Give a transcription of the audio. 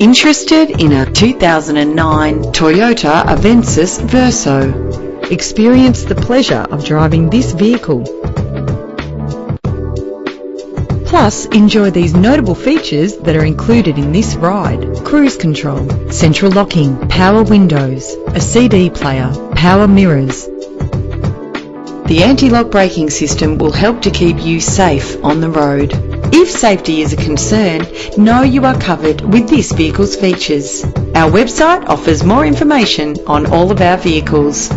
Interested in a 2009 Toyota Avensis Verso? Experience the pleasure of driving this vehicle. Plus, enjoy these notable features that are included in this ride. Cruise control, central locking, power windows, a CD player, power mirrors. The anti-lock braking system will help to keep you safe on the road. If safety is a concern, know you are covered with this vehicle's features. Our website offers more information on all of our vehicles.